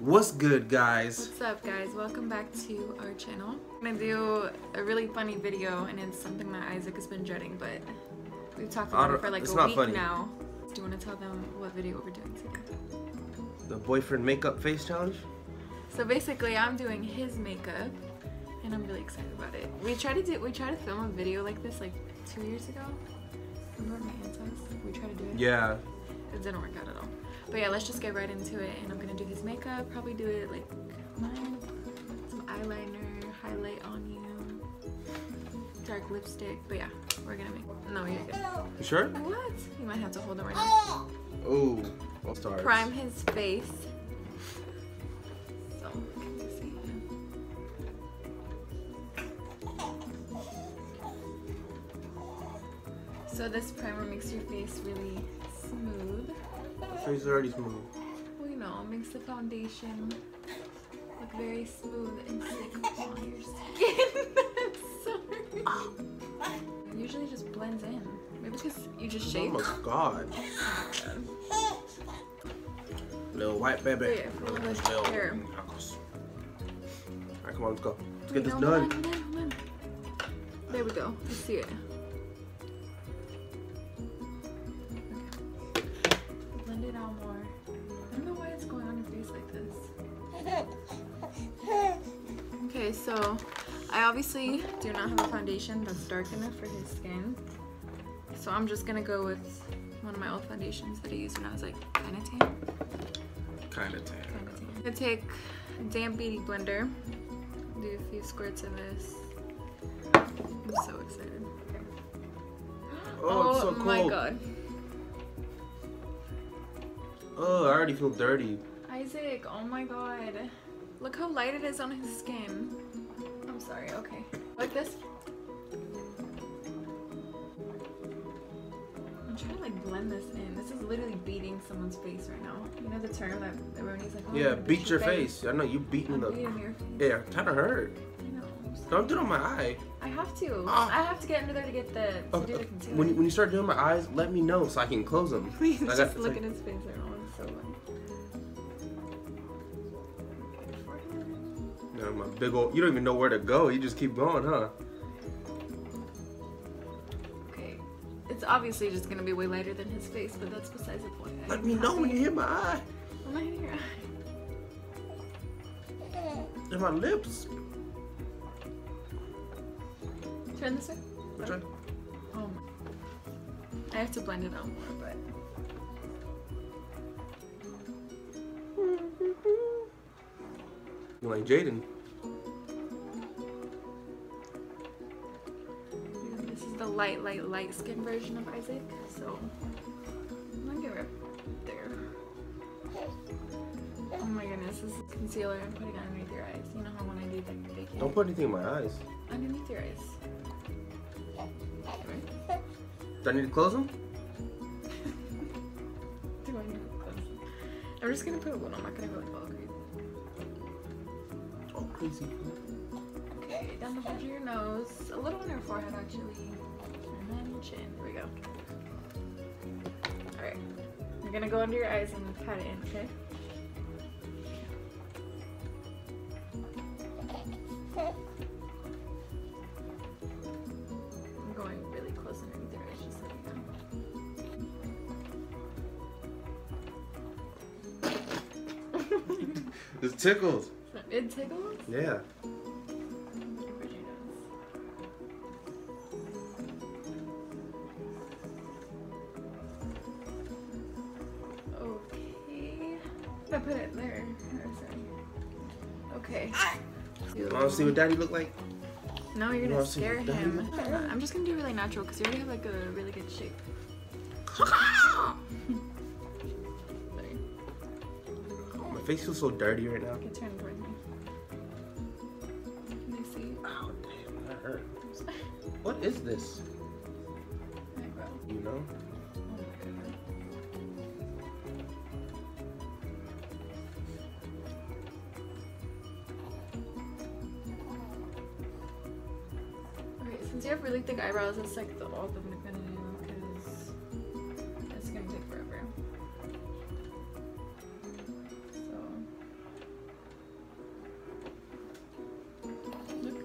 What's good, guys? What's up, guys? Welcome back to our channel. I'm gonna do a really funny video, and it's something that Isaac has been dreading, but we've talked about it for like a week funny. now. Do you want to tell them what video we're doing today? The boyfriend makeup face challenge? So basically, I'm doing his makeup, and I'm really excited about it. We tried to do, we tried to film a video like this like two years ago. Remember my aunt's house? We tried to do it. Yeah. It didn't work out at all. But yeah, let's just get right into it. And I'm gonna do his makeup. Probably do it like mine. Some eyeliner, highlight on you, dark lipstick. But yeah, we're gonna make. No, you're good. You sure? What? You might have to hold it right now. Oh, I'll start. Prime his face. So, can you see? So this primer makes your face really. Is already smooth. Well, you know, makes the foundation look very smooth and thick on your skin. Sorry. It usually just blends in. Maybe because you just Oh my god. Little white baby. Yeah, Little hair. Alright, come on, let's go. Let's Wait, get this no, hold done. on, hold on, hold on. There we go. I see it. Okay, so I obviously do not have a foundation that's dark enough for his skin. So I'm just gonna go with one of my old foundations that I used when I was like kind of tan. Kinda tan. Kinda tan. I'm gonna take damp beauty blender, do a few squirts of this. I'm so excited. Oh, it's so oh cold. my god. Oh, I already feel dirty. Isaac, oh my god. Look how light it is on his skin. I'm sorry, okay. Like this? I'm trying to like blend this in. This is literally beating someone's face right now. You know the term that everybody's like, oh, Yeah, gonna beat your face. I know you beating I'm the. beating your face. Yeah, kinda hurt. I know. Don't do it on my eye. I have to. Ah. I have to get under there to get the to do the uh, when, you- when you start doing my eyes, let me know so I can close them. Please I got- just it's look like- at his face right now. It's so big old. You don't even know where to go. You just keep going, huh? Okay. It's obviously just gonna be way lighter than his face, but that's besides the point. Let me know when you hit my eye I'm not hitting your eye. and my lips. Turn this way. Which one? Oh my. I have to blend it out more, but. Like Jaden? The light, light, light skin version of Isaac, so I'm gonna get right there. Oh my goodness, this is concealer I'm putting underneath your eyes. You know how when I do like baking? Don't put anything in my eyes. Underneath your eyes. Right? Do I need to close them? Do I need to close it? I'm just gonna put a little, I'm not gonna go like all crazy. Oh, crazy. Okay, down the bridge of your nose, a little on your forehead actually, and chin. There we go. Alright, you're gonna go under your eyes and pat it in, okay? I'm going really close eyes, just so you know. This tickles. It tickles? Yeah. I put it there. Oh. Okay. You want to see what daddy look like? No, you're gonna scare him. I'm just gonna do really natural because you already have like a really good shape. Oh, my face feels so dirty right now. Can turn towards me. Can you see? Oh, damn, that hurt. What is this? You know? Oh Since you have really thick eyebrows, that's like the all that I'm gonna do because it's gonna take forever. So look,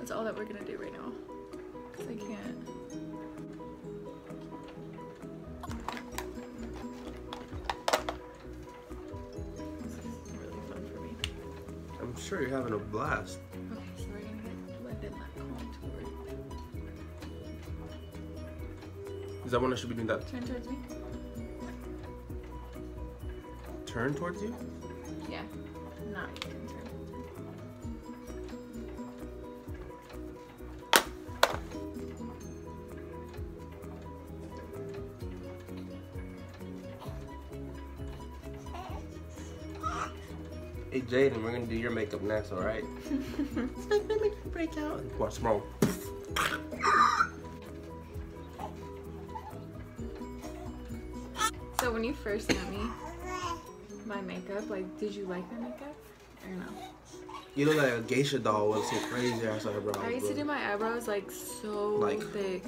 that's all that we're gonna do right now because I can't. This is really fun for me. I'm sure you're having a blast. Is that when I should be doing that Turn towards me. turn towards you? Yeah. Not turn. Hey Jaden, we're gonna do your makeup next, alright? Break out. Watch tomorrow. When you first met me, my makeup, like, did you like my makeup or no? You look like a geisha doll with some crazy ass eyebrows. I used to do my eyebrows like so Like- thick,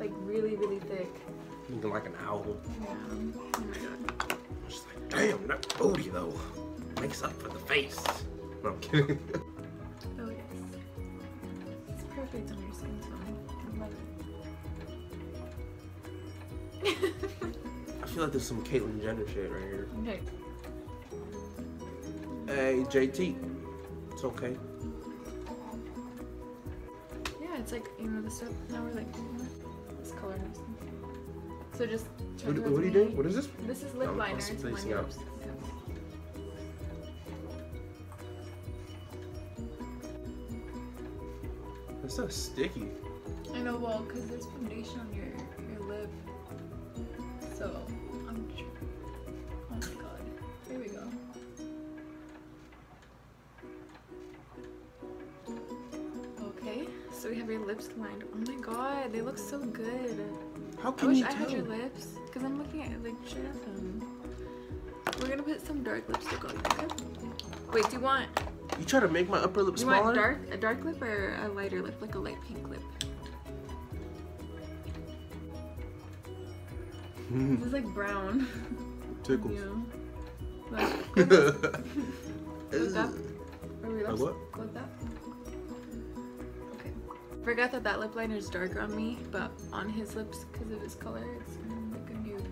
like really, really thick. Looking like an owl. Yeah. Oh my god. I'm just like, damn, that booty though. Makes up for the face. No, I'm kidding. Oh yes. It's perfect on your skin tone. Feel like there's some Caitlyn Jenner shit right here. okay. Hey, JT. It's okay. Yeah, it's like you know the stuff. Now we're like this color has. So just. turn What, what are you doing? What is this? This is lip I'm- liner I'm to line spacing your out. lips. That's so sticky. I know, well, because there's foundation on your your lips lined. Oh my god, they look so good. How can I wish you I tell? had your lips, because I'm looking at like straight at them. We're gonna put some dark lipstick on, okay? Wait, do you want You try to make my upper lip you smaller? want dark a dark lip or a lighter lip, like a light pink lip? Hmm. This is like brown. Tickles. Yeah. Like, like that? Or your Like lips what? Like. Forgot that that lip liner is darker on me, but on his lips, because of his color, it's like a nude.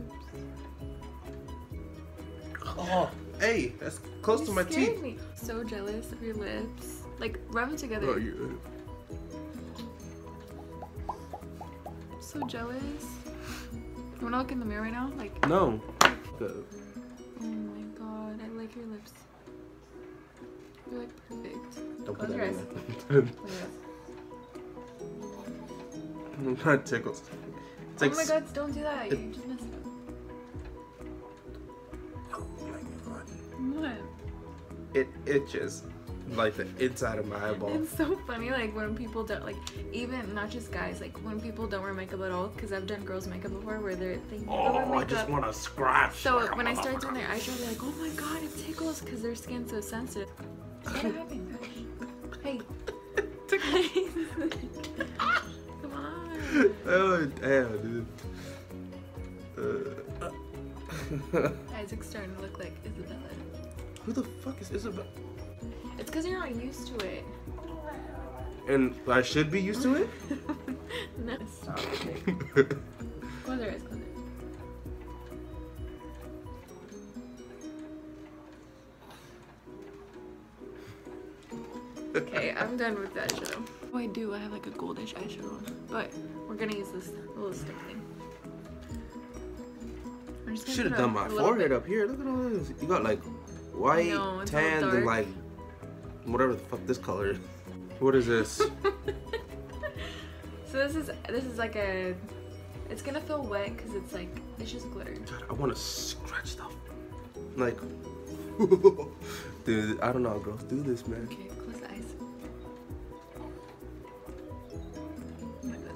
Oops. Oh, hey, that's close You to my teeth. Me. So jealous of your lips. Like rub them together. Oh, you- uh, So jealous. You wanna look in the mirror right now? Like, no. You're like perfect. Don't Close put your that eyes. in there. Look at tickles. It's oh like oh my god, don't do that. it- You just messed up. Oh my god. What? It itches like the inside of my eyeball. It's so funny, like when people don't like, even not just guys, like when people don't wear makeup at all. Because I've done girls' makeup before, where they're they never Oh, wear I makeup. just want to scratch. So when I start doing their eyeshadow, they're like, "Oh my god, it tickles," because their skin's so sensitive. What happened, Kush? Hey. Come on. oh damn, dude. Uh, Isaac's starting to look like Isabella. who the fuck is Isabella? It's because you're not used to it. And I should be used to it. no, stop. Close your eyes, close it. Okay, I'm done with the eyeshadow. Oh, I do. I have like a goldish eyeshadow on, but we're gonna use this little stick thing. I'm just gonna Should have done my forehead bit- up here. Look at all this. You got like white, know, it's all tanned, and like whatever the fuck this color is. What is this? so this is this is like a. It's gonna feel wet because it's like it's just glitter. God, I want to scratch stuff. Like, dude, I don't know how girls do this, man. Okay,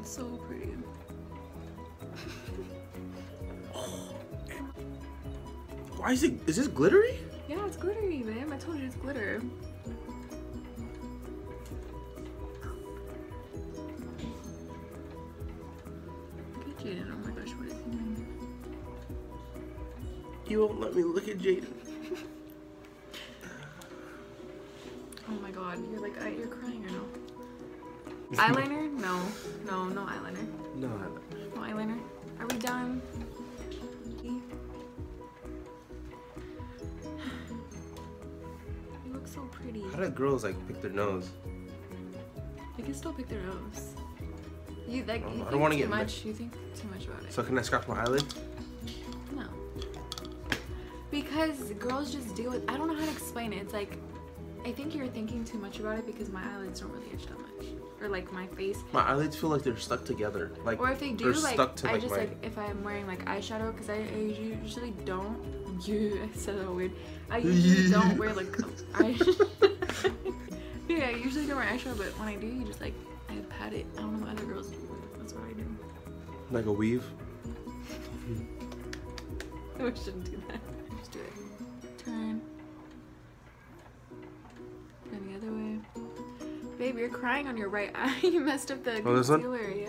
close the eyes. Oh so pretty. Why is it? Is this glittery? Yeah, it's glittery, babe. I told you it's glitter. Look at Jaden. Oh my gosh, what is he doing? You won't let me look at Jaden. Oh my god, god, you're like I, you're crying or no? Eyeliner? No, no, no eyeliner. No. No eyeliner. Are we done? You look so pretty. How do girls like pick their nose? They can still pick their nose. You like? I don't wanna too get much. You think too much about it. So can I scratch my eyelid? No. Because girls just deal with. I don't know how to explain it. It's like, I think you're thinking too much about it because my eyelids don't really itch that much, or like my face. My eyelids feel like they're stuck together. Like Or if they do, like stuck to I like just my. like if I'm wearing like eyeshadow because I, I usually don't. You I said that weird. I usually don't wear like eye. yeah, I usually don't wear eyeshadow, but when I do, you just like I pat it. I don't know what other girls do. That's what I do. like a weave. We shouldn't do that. Just do it. Babe, you're crying on your right eye. you messed up the Oh, concealer. Yeah.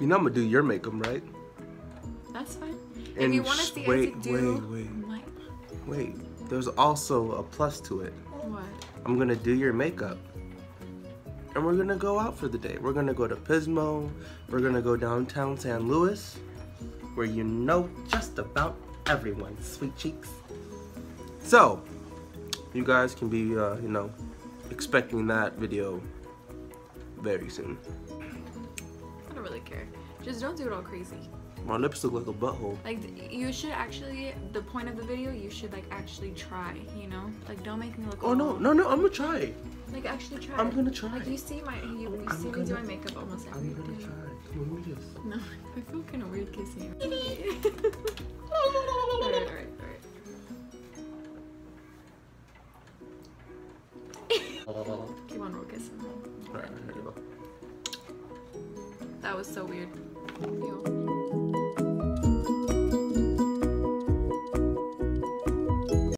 You know I'm gonna do your makeup, right? That's fine. if And you want to see wait, Isaac do wait, wait. my Wait. There's also a plus to it. what? I'm gonna do your makeup. And we're gonna go out for the day. We're gonna go to Pismo. We're gonna go downtown San Luis, where you know just about everyone, sweet cheeks. So, you guys can be, uh, you know, expecting that video very soon. I don't really care. Just don't do it all crazy. My lips look like a butthole. Like you should actually. The point of the video, you should like actually try. You know, like don't make me look. Oh no, no, no! I'm gonna try. Like actually try. I'm gonna try. Like you see my, you, you see me gonna- doing makeup almost every I'm gonna day. try. Come on, let me just. No, I feel kind of weird kissing you. alright, alright, alright. Keep on roll kissing. Alright, here you go. That was so weird. Ew.